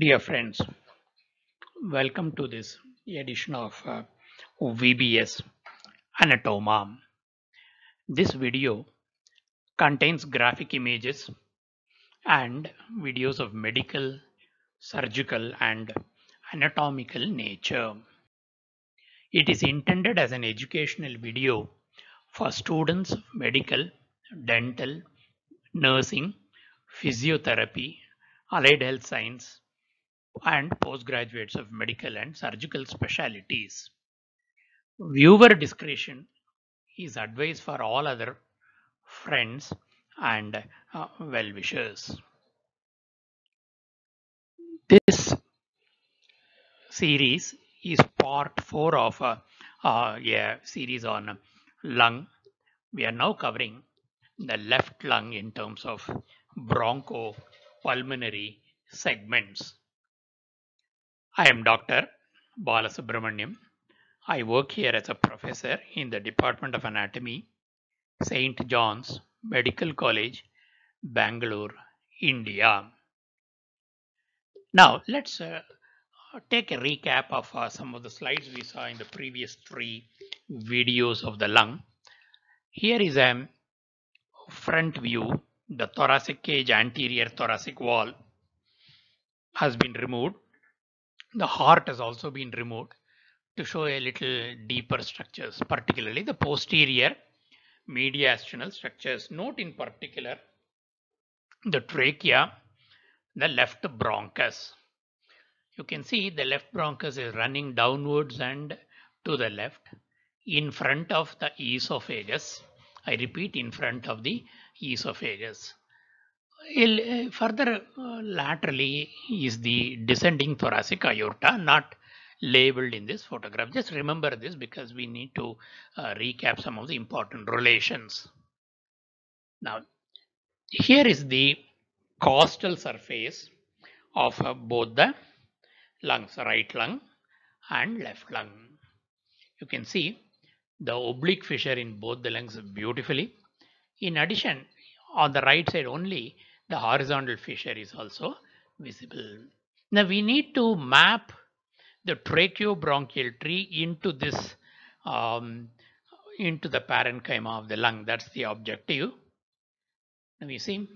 Dear friends, welcome to this edition of uh, VBS Anatoma. This video contains graphic images and videos of medical, surgical, and anatomical nature. It is intended as an educational video for students of medical, dental, nursing, physiotherapy, allied health science, and postgraduates of medical and surgical specialties. Viewer discretion is advised for all other friends and uh, well wishers. This series is part 4 of a, uh, a series on lung. We are now covering the left lung in terms of bronchopulmonary segments. I am Dr. Balasubramaniam. I work here as a professor in the Department of Anatomy, St. John's Medical College, Bangalore, India. Now let's uh, take a recap of uh, some of the slides we saw in the previous three videos of the lung. Here is a front view. The thoracic cage, anterior thoracic wall has been removed. The heart has also been removed to show a little deeper structures, particularly the posterior mediastinal structures. Note in particular the trachea, the left bronchus. You can see the left bronchus is running downwards and to the left in front of the esophagus. I repeat, in front of the esophagus. Further uh, laterally is the descending thoracic aorta, not labeled in this photograph. Just remember this because we need to uh, recap some of the important relations. Now, here is the costal surface of uh, both the lungs, right lung and left lung. You can see the oblique fissure in both the lungs beautifully. In addition, on the right side only, the horizontal fissure is also visible. Now we need to map the tracheobronchial tree into this um, into the parenchyma of the lung. That's the objective. Now you see,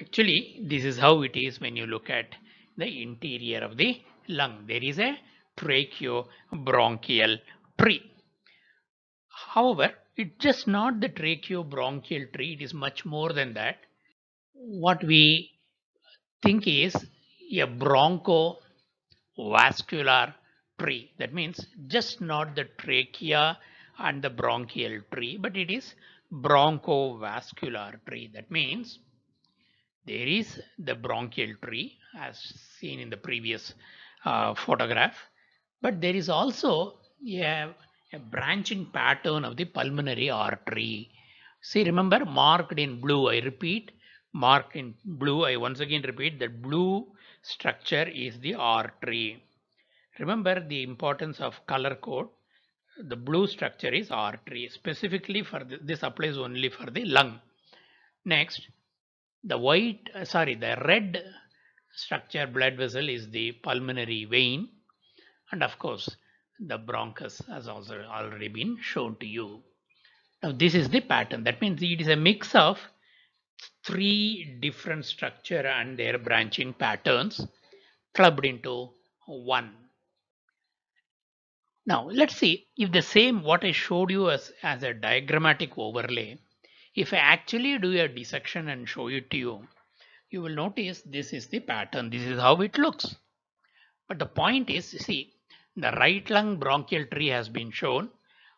actually this is how it is when you look at the interior of the lung. There is a tracheobronchial tree. However, it's just not the tracheobronchial tree, it is much more than that. What we think is a bronchovascular tree. That means just not the trachea and the bronchial tree, but it is bronchovascular tree. That means there is the bronchial tree as seen in the previous uh, photograph, but there is also a, a branching pattern of the pulmonary artery. See, remember marked in blue, I repeat, marked in blue, I once again repeat that blue structure is the artery. Remember the importance of color code. The blue structure is artery. Specifically for the, this applies only for the lung. Next, the white, uh, sorry, the red structure blood vessel is the pulmonary vein. And of course, the bronchus has also already been shown to you. Now this is the pattern. That means it is a mix of three different structure and their branching patterns clubbed into one. Now let's see if the same what I showed you as, as a diagrammatic overlay, if I actually do a dissection and show it to you, you will notice this is the pattern. This is how it looks. But the point is, see, the right lung bronchial tree has been shown.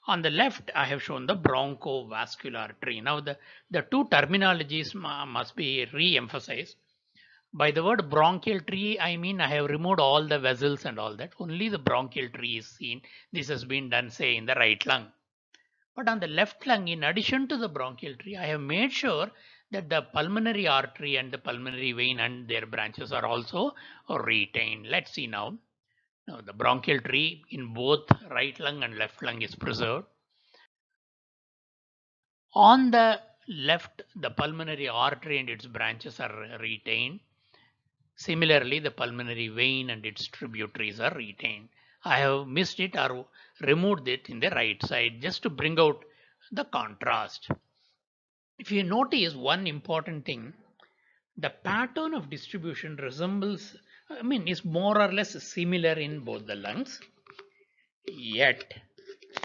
On the left, I have shown the bronchovascular tree. Now, the, the two terminologies must be re-emphasized. By the word bronchial tree, I mean I have removed all the vessels and all that. Only the bronchial tree is seen. This has been done, say, in the right lung. But on the left lung, in addition to the bronchial tree, I have made sure that the pulmonary artery and the pulmonary vein and their branches are also retained. Let's see now. Now the bronchial tree in both right lung and left lung is preserved. On the left, the pulmonary artery and its branches are retained. Similarly, the pulmonary vein and its tributaries are retained. I have missed it or removed it in the right side just to bring out the contrast. If you notice one important thing, the pattern of distribution resembles, I mean, is more or less similar in both the lungs. Yet,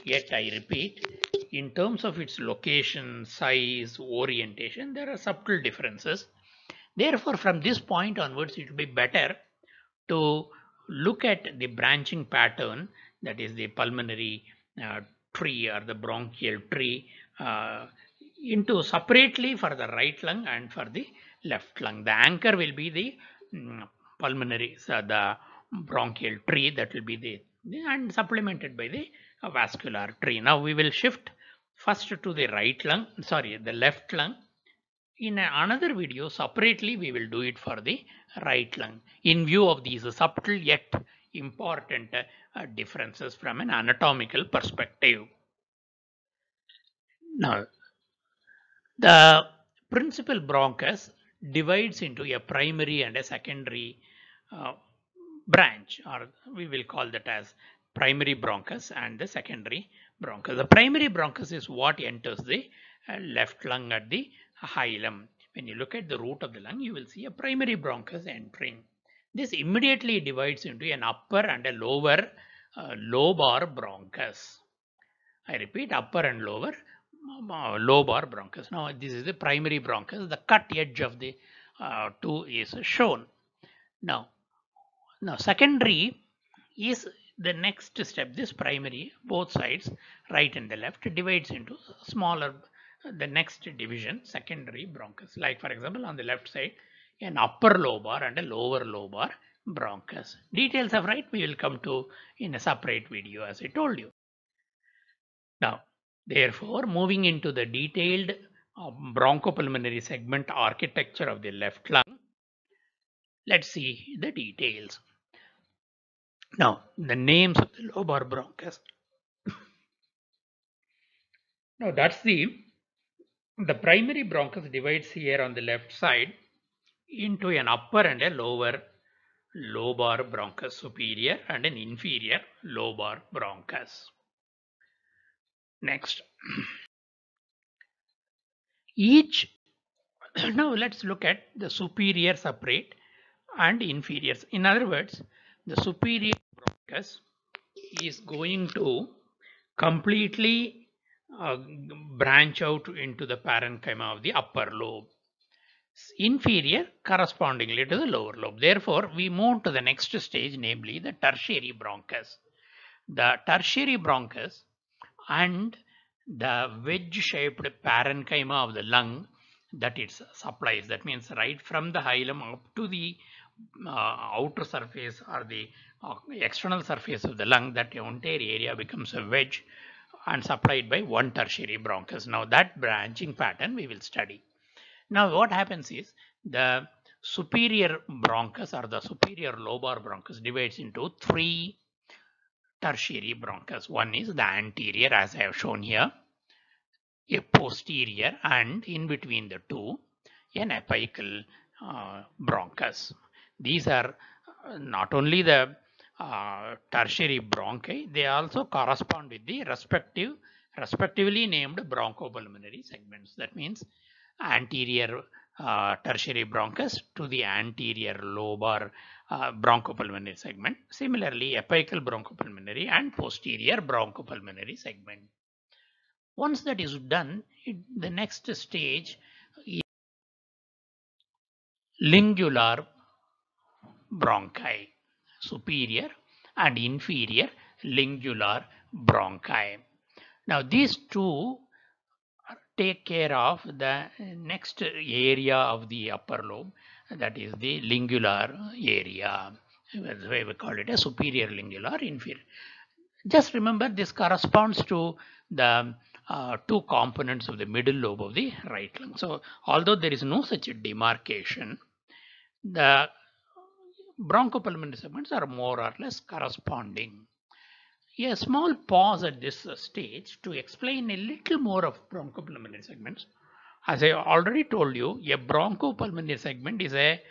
yet I repeat, in terms of its location, size, orientation, there are subtle differences. Therefore, from this point onwards, it will be better to look at the branching pattern, that is the pulmonary uh, tree or the bronchial tree, uh, into separately for the right lung and for the left lung. The anchor will be the um, pulmonary, so the bronchial tree that will be the and supplemented by the vascular tree. Now we will shift first to the right lung, sorry, the left lung. In another video, separately, we will do it for the right lung in view of these subtle yet important uh, differences from an anatomical perspective. Now, the principal bronchus divides into a primary and a secondary uh, branch or we will call that as primary bronchus and the secondary bronchus. The primary bronchus is what enters the uh, left lung at the hilum. When you look at the root of the lung, you will see a primary bronchus entering. This immediately divides into an upper and a lower uh, lobar bronchus. I repeat, upper and lower lobar bronchus. Now, this is the primary bronchus. The cut edge of the uh, two is shown. Now, now secondary is the next step. This primary, both sides, right and the left, divides into smaller the next division secondary bronchus like for example on the left side an upper lobar and a lower lobar bronchus details of right we will come to in a separate video as i told you now therefore moving into the detailed uh, bronchopulmonary segment architecture of the left lung let's see the details now the names of the lobar bronchus now that's the the primary bronchus divides here on the left side into an upper and a lower lobar bronchus superior and an inferior lobar bronchus. Next. Each, now let's look at the superior separate and inferiors. In other words, the superior bronchus is going to completely uh, branch out into the parenchyma of the upper lobe. Inferior correspondingly to the lower lobe. Therefore, we move to the next stage, namely the tertiary bronchus. The tertiary bronchus and the wedge-shaped parenchyma of the lung that it supplies. That means right from the hilum up to the uh, outer surface or the uh, external surface of the lung, that entire area becomes a wedge and supplied by one tertiary bronchus. Now that branching pattern we will study. Now what happens is the superior bronchus or the superior lobar bronchus divides into three tertiary bronchus. One is the anterior as I have shown here, a posterior and in between the two an apical uh, bronchus. These are not only the uh, tertiary bronchi, they also correspond with the respective, respectively named bronchopulmonary segments. That means anterior uh, tertiary bronchus to the anterior lobar uh, bronchopulmonary segment. Similarly, apical bronchopulmonary and posterior bronchopulmonary segment. Once that is done, it, the next stage is lingular bronchi superior and inferior lingular bronchi. Now these two take care of the next area of the upper lobe that is the lingular area. That's why we call it a superior lingular inferior. Just remember this corresponds to the uh, two components of the middle lobe of the right lung. So although there is no such a demarcation, the bronchopulmonary segments are more or less corresponding. A small pause at this stage to explain a little more of bronchopulmonary segments. As I already told you, a bronchopulmonary segment is a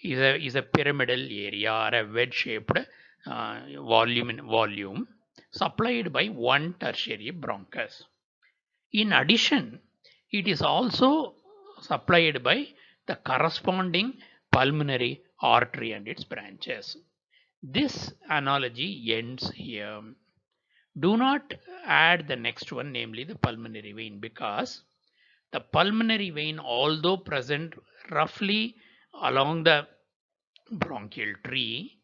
is a, is a pyramidal area or a wedge-shaped uh, volume in volume supplied by one tertiary bronchus. In addition, it is also supplied by the corresponding pulmonary artery and its branches. This analogy ends here. Do not add the next one, namely the pulmonary vein, because the pulmonary vein, although present roughly along the bronchial tree,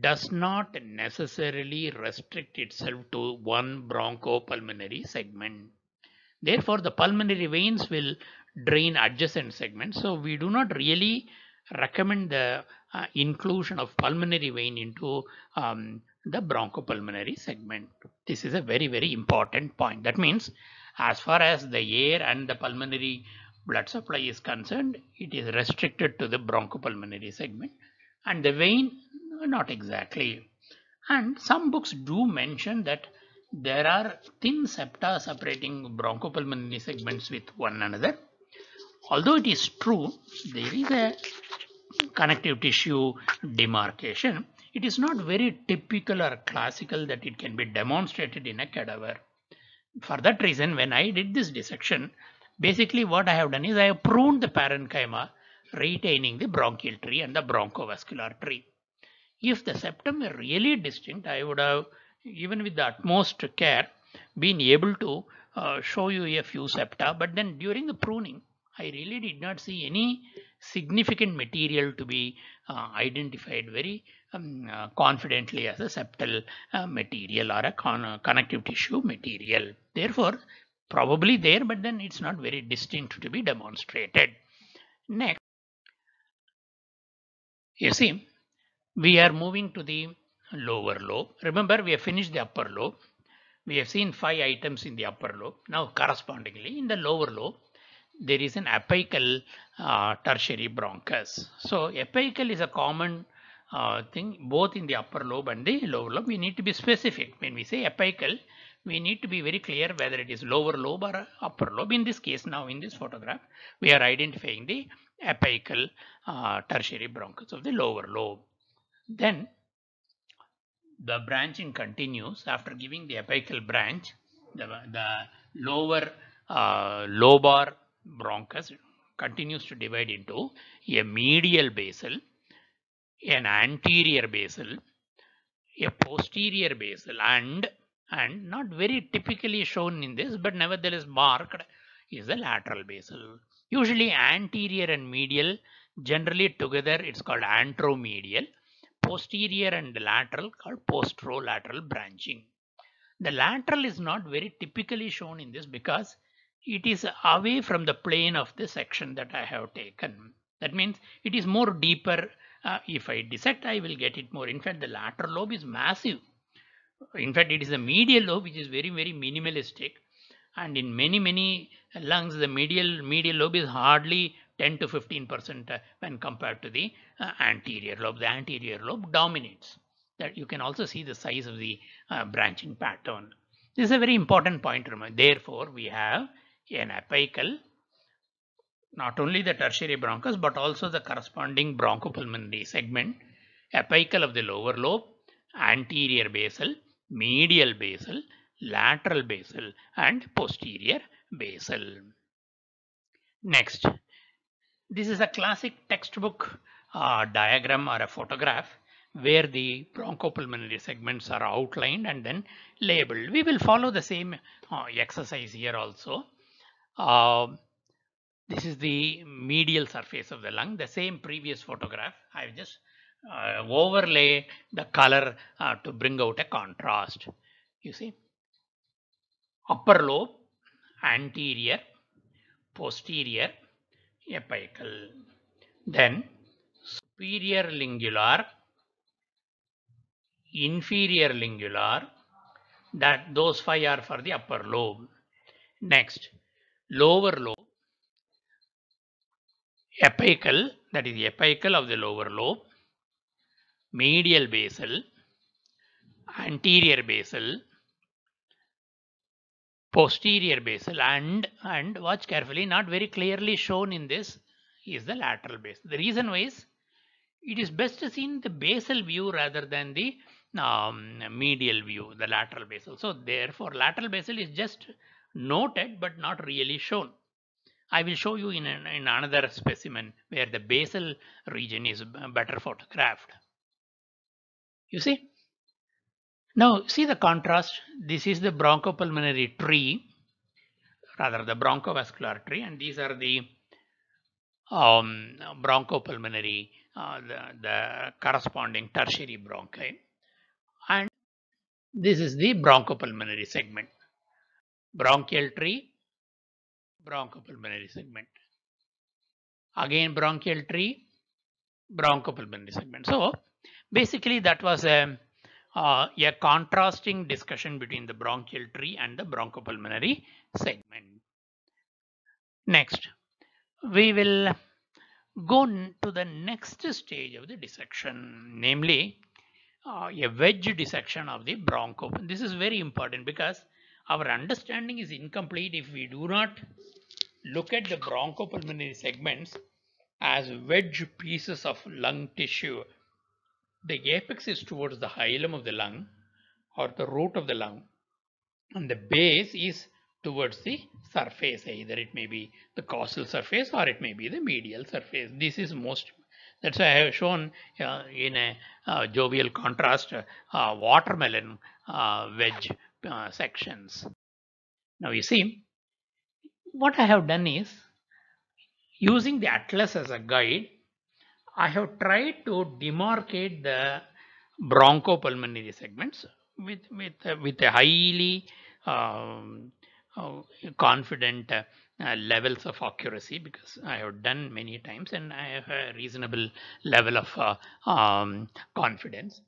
does not necessarily restrict itself to one bronchopulmonary segment. Therefore, the pulmonary veins will drain adjacent segments. So, we do not really recommend the uh, inclusion of pulmonary vein into um, the bronchopulmonary segment. This is a very, very important point. That means as far as the air and the pulmonary blood supply is concerned, it is restricted to the bronchopulmonary segment and the vein not exactly. And some books do mention that there are thin septa separating bronchopulmonary segments with one another. Although it is true, there is a connective tissue demarcation. It is not very typical or classical that it can be demonstrated in a cadaver. For that reason, when I did this dissection, basically what I have done is I have pruned the parenchyma retaining the bronchial tree and the bronchovascular tree. If the septum were really distinct, I would have, even with the utmost care, been able to uh, show you a few septa. But then during the pruning, I really did not see any significant material to be uh, identified very um, uh, confidently as a septal uh, material or a con connective tissue material. Therefore, probably there, but then it's not very distinct to be demonstrated. Next, you see, we are moving to the lower lobe. Remember, we have finished the upper lobe. We have seen five items in the upper lobe. Now, correspondingly, in the lower lobe, there is an apical uh, tertiary bronchus. So, apical is a common uh, thing both in the upper lobe and the lower lobe. We need to be specific. When we say apical, we need to be very clear whether it is lower lobe or upper lobe. In this case, now in this photograph, we are identifying the apical uh, tertiary bronchus of the lower lobe. Then the branching continues after giving the apical branch, the, the lower uh, lobar bronchus continues to divide into a medial basal, an anterior basal, a posterior basal and and not very typically shown in this but nevertheless marked is the lateral basal. Usually anterior and medial generally together it's called anteromedial posterior and lateral called posterolateral branching. The lateral is not very typically shown in this because it is away from the plane of the section that I have taken. That means it is more deeper. Uh, if I dissect, I will get it more. In fact, the lateral lobe is massive. In fact, it is the medial lobe which is very, very minimalistic. And in many, many lungs, the medial medial lobe is hardly 10 to 15 percent uh, when compared to the uh, anterior lobe. The anterior lobe dominates. That you can also see the size of the uh, branching pattern. This is a very important point. Remember. Therefore, we have an apical, not only the tertiary bronchus, but also the corresponding bronchopulmonary segment, apical of the lower lobe, anterior basal, medial basal, lateral basal, and posterior basal. Next, this is a classic textbook uh, diagram or a photograph where the bronchopulmonary segments are outlined and then labeled. We will follow the same uh, exercise here also. Uh, this is the medial surface of the lung, the same previous photograph. I have just uh, overlay the color uh, to bring out a contrast. You see, upper lobe, anterior, posterior, apical. Then superior lingular, inferior lingular, that those five are for the upper lobe. Next, lower lobe, apical, that is the apical of the lower lobe, medial basal, anterior basal, posterior basal and and watch carefully not very clearly shown in this is the lateral base. The reason why is it is best seen the basal view rather than the um, medial view, the lateral basal. So therefore, lateral basal is just noted but not really shown. I will show you in, an, in another specimen where the basal region is better photographed. You see? Now see the contrast. This is the bronchopulmonary tree, rather the bronchovascular tree, and these are the um, bronchopulmonary, uh, the, the corresponding tertiary bronchi. And this is the bronchopulmonary segment. Bronchial tree, bronchopulmonary segment. Again bronchial tree, bronchopulmonary segment. So basically that was a, uh, a contrasting discussion between the bronchial tree and the bronchopulmonary segment. Next, we will go to the next stage of the dissection, namely uh, a wedge dissection of the broncho. This is very important because our understanding is incomplete if we do not look at the bronchopulmonary segments as wedge pieces of lung tissue. The apex is towards the hilum of the lung or the root of the lung and the base is towards the surface either it may be the costal surface or it may be the medial surface this is most that's why i have shown uh, in a uh, jovial contrast uh, watermelon uh, wedge uh, sections now you see what i have done is using the atlas as a guide i have tried to demarcate the bronchopulmonary segments with with with a highly um, uh, confident uh, uh, levels of accuracy because I have done many times and I have a reasonable level of um, confidence.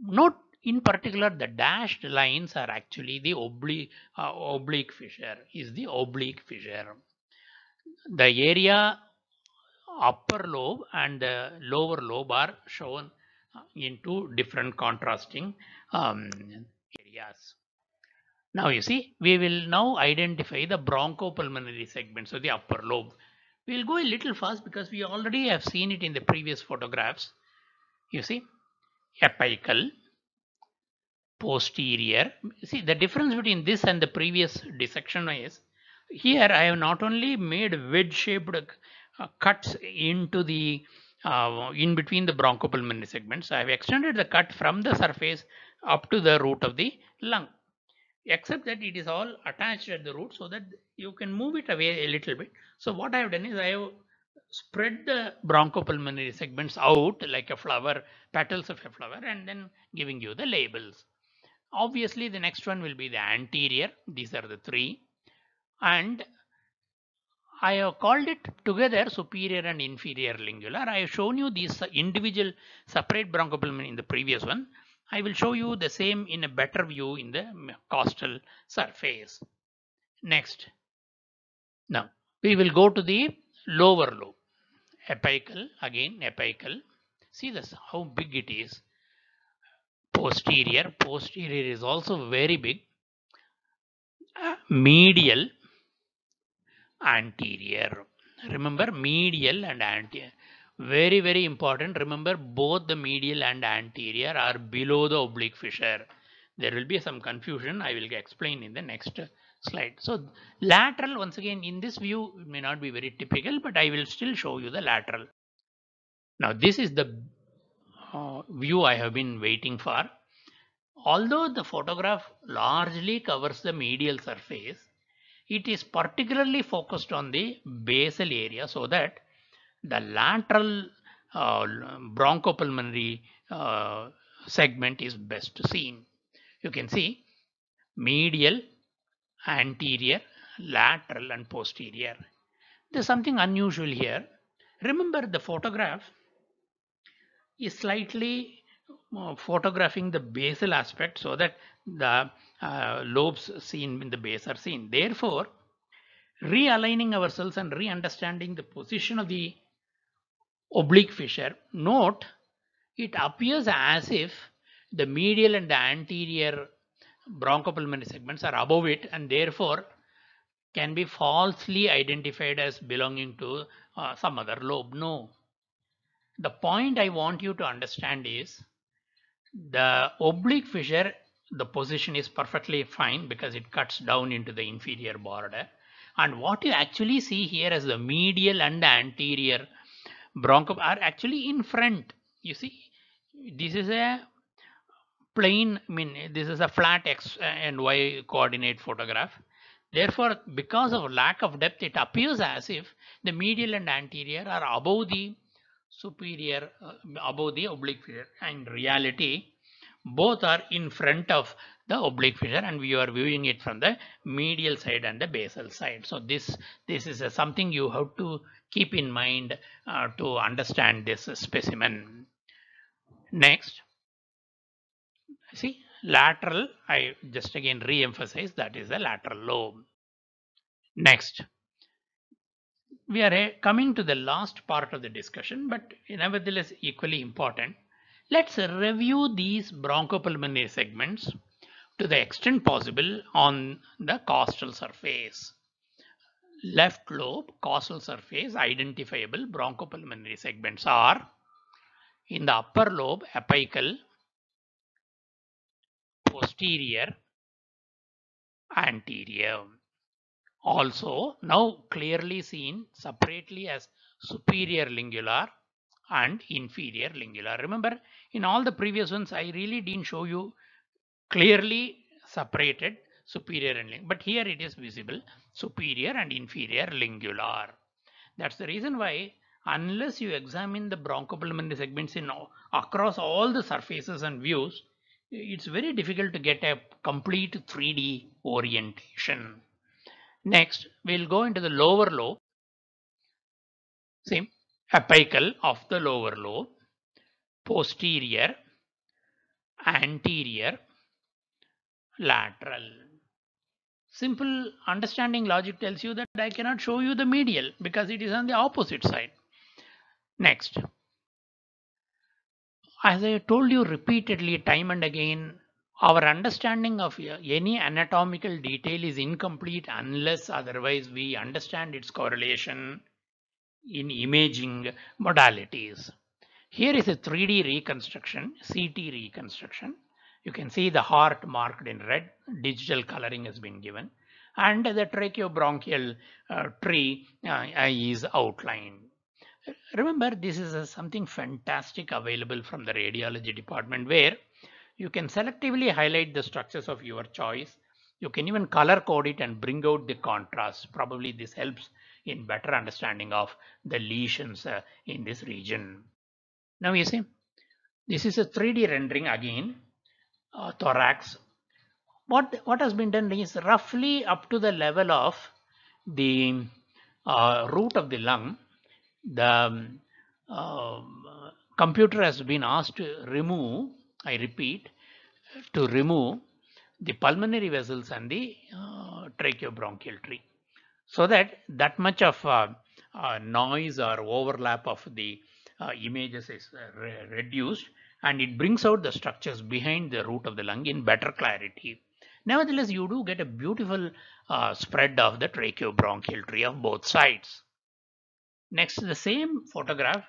Note in particular the dashed lines are actually the oblique, oblique fissure is the oblique fissure. The area upper lobe and the lower lobe are shown in two different contrasting um, areas. Now you see, we will now identify the bronchopulmonary segment, so the upper lobe. We will go a little fast because we already have seen it in the previous photographs. You see, apical, posterior. See, the difference between this and the previous dissection is, here I have not only made wedge-shaped uh, cuts into the uh, in between the bronchopulmonary segments. I have extended the cut from the surface up to the root of the lung except that it is all attached at the root so that you can move it away a little bit. So what I have done is I have spread the bronchopulmonary segments out like a flower, petals of a flower and then giving you the labels. Obviously the next one will be the anterior. These are the three and I have called it together superior and inferior lingular. I have shown you these individual separate bronchopulmonary in the previous one. I will show you the same in a better view in the costal surface. Next. Now, we will go to the lower lobe. Apical, again apical. See this, how big it is. Posterior, posterior is also very big. Uh, medial, anterior. Remember medial and anterior. Very very important. Remember both the medial and anterior are below the oblique fissure. There will be some confusion. I will explain in the next slide. So lateral once again in this view it may not be very typical but i will still show you the lateral. Now this is the uh, view i have been waiting for although the photograph largely covers the medial surface it is particularly focused on the basal area so that the lateral uh, bronchopulmonary uh, segment is best seen. You can see medial, anterior, lateral and posterior. There's something unusual here. Remember the photograph slightly uh, photographing the basal aspect so that the uh, lobes seen in the base are seen. Therefore, realigning ourselves and re-understanding the position of the oblique fissure, note it appears as if the medial and the anterior bronchopulmonary segments are above it and therefore can be falsely identified as belonging to uh, some other lobe. No. The point I want you to understand is the oblique fissure, the position is perfectly fine because it cuts down into the inferior border. And what you actually see here as the medial and the anterior broncho are actually in front. You see, this is a plane, I mean, this is a flat X uh, and Y coordinate photograph. Therefore, because of lack of depth, it appears as if the medial and anterior are above the superior, uh, above the oblique fissure. In reality, both are in front of the oblique fissure and we are viewing it from the medial side and the basal side. So this, this is a, something you have to keep in mind uh, to understand this specimen. Next, see lateral, I just again re-emphasize that is the lateral lobe. Next, we are uh, coming to the last part of the discussion, but nevertheless equally important. Let's review these bronchopulmonary segments to the extent possible on the costal surface. Left lobe, costal surface, identifiable bronchopulmonary segments are in the upper lobe, apical, posterior, anterior. Also, now clearly seen separately as superior lingular and inferior lingular. Remember, in all the previous ones, I really didn't show you clearly separated superior and lingular, but here it is visible superior and inferior lingular. That's the reason why unless you examine the bronchopulmonary segments in across all the surfaces and views, it's very difficult to get a complete 3D orientation. Next, we'll go into the lower lobe. Same apical of the lower lobe, posterior, anterior, lateral. Simple understanding logic tells you that I cannot show you the medial because it is on the opposite side. Next, as I told you repeatedly time and again, our understanding of any anatomical detail is incomplete unless otherwise we understand its correlation in imaging modalities. Here is a 3D reconstruction, CT reconstruction. You can see the heart marked in red, digital coloring has been given, and the tracheobronchial uh, tree uh, is outlined. Remember, this is a, something fantastic available from the radiology department where you can selectively highlight the structures of your choice. You can even color code it and bring out the contrast. Probably this helps in better understanding of the lesions uh, in this region. Now you see, this is a 3D rendering again, uh, thorax. What, what has been done is roughly up to the level of the uh, root of the lung, the um, computer has been asked to remove I repeat, to remove the pulmonary vessels and the uh, tracheobronchial tree so that that much of uh, uh, noise or overlap of the uh, images is uh, re reduced and it brings out the structures behind the root of the lung in better clarity. Nevertheless, you do get a beautiful uh, spread of the tracheobronchial tree of both sides. Next, the same photograph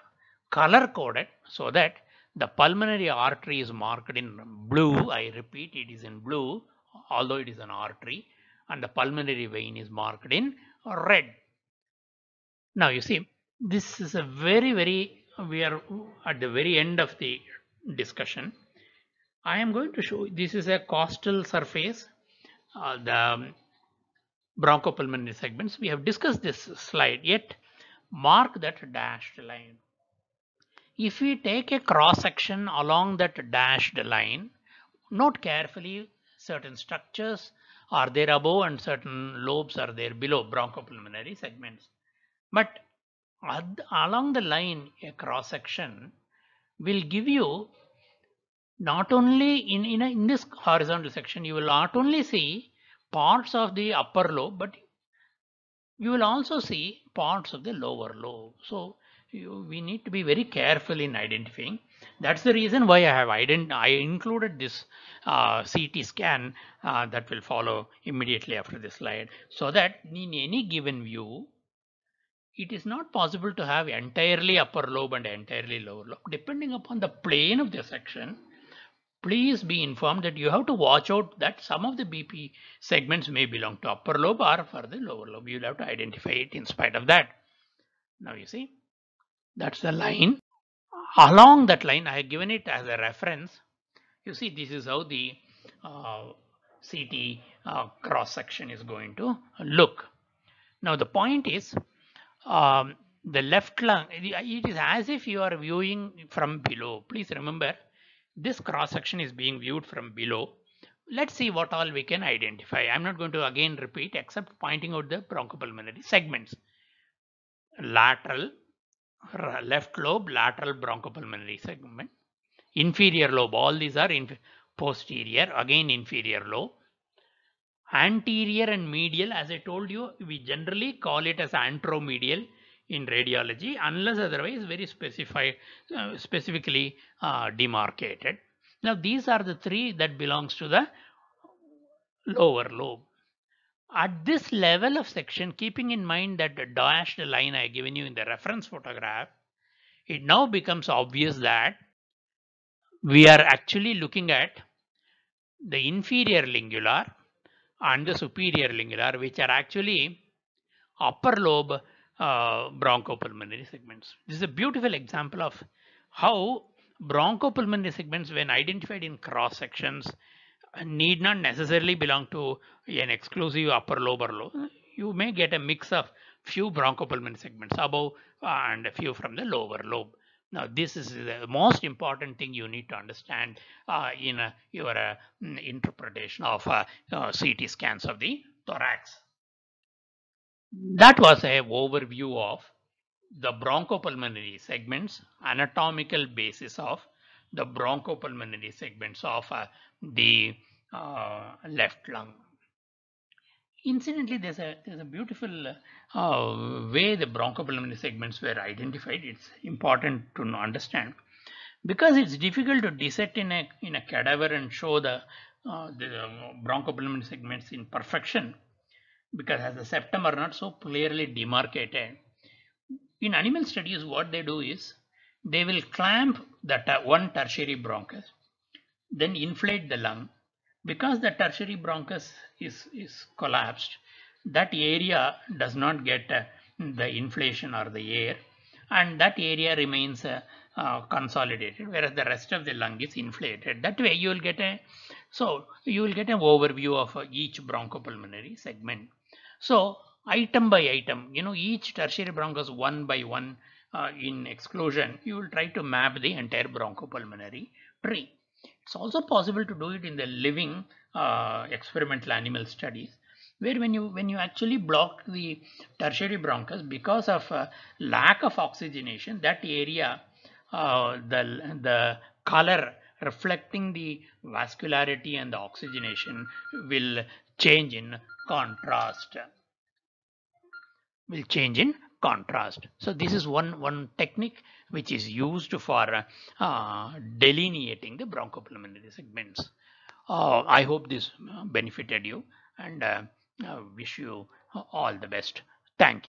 color coded so that the pulmonary artery is marked in blue. I repeat, it is in blue, although it is an artery, and the pulmonary vein is marked in red. Now you see, this is a very, very, we are at the very end of the discussion. I am going to show, this is a costal surface, uh, the bronchopulmonary segments. We have discussed this slide, yet mark that dashed line. If we take a cross section along that dashed line, note carefully certain structures are there above and certain lobes are there below bronchopulmonary segments. But along the line, a cross section will give you not only in, in, a, in this horizontal section, you will not only see parts of the upper lobe, but you will also see parts of the lower lobe. So you, we need to be very careful in identifying. That's the reason why I have I included this uh, CT scan uh, that will follow immediately after this slide so that in any given view it is not possible to have entirely upper lobe and entirely lower lobe. Depending upon the plane of the section, please be informed that you have to watch out that some of the BP segments may belong to upper lobe or for the lower lobe. You'll have to identify it in spite of that. Now you see, that's the line. Along that line, I have given it as a reference. You see, this is how the uh, CT uh, cross section is going to look. Now the point is, um, the left lung, it is as if you are viewing from below. Please remember, this cross section is being viewed from below. Let's see what all we can identify. I'm not going to again repeat except pointing out the bronchopulmonary segments. Lateral, left lobe, lateral bronchopulmonary segment. Inferior lobe, all these are in posterior, again inferior lobe. Anterior and medial, as I told you, we generally call it as anteromedial in radiology unless otherwise very specified, uh, specifically uh, demarcated. Now these are the three that belongs to the lower lobe. At this level of section, keeping in mind that the dashed line I have given you in the reference photograph, it now becomes obvious that we are actually looking at the inferior lingular and the superior lingular, which are actually upper lobe uh, bronchopulmonary segments. This is a beautiful example of how bronchopulmonary segments, when identified in cross sections, need not necessarily belong to an exclusive upper lobe or lobe. You may get a mix of few bronchopulmonary segments above and a few from the lower lobe. Now, this is the most important thing you need to understand uh, in uh, your uh, interpretation of uh, uh, CT scans of the thorax. That was a overview of the bronchopulmonary segments, anatomical basis of the bronchopulmonary segments of uh, the left lung. Incidentally there's a there's a beautiful uh, way the bronchopulmonary segments were identified. It's important to understand. Because it's difficult to dissect in a in a cadaver and show the uh, the bronchopulmonary segments in perfection because as the septum are not so clearly demarcated in animal studies what they do is they will clamp that one tertiary bronchus then inflate the lung because the tertiary bronchus is, is collapsed, that area does not get uh, the inflation or the air and that area remains uh, uh, consolidated whereas the rest of the lung is inflated. That way you will get a, so you will get an overview of uh, each bronchopulmonary segment. So item by item, you know, each tertiary bronchus one by one uh, in exclusion, you will try to map the entire bronchopulmonary tree. It's also possible to do it in the living uh, experimental animal studies where when you when you actually block the tertiary bronchus because of uh, lack of oxygenation that area uh, the the color reflecting the vascularity and the oxygenation will change in contrast will change in contrast. So this is one, one technique which is used for uh, delineating the bronchopulmonary segments. Uh, I hope this benefited you and uh, wish you all the best. Thank you.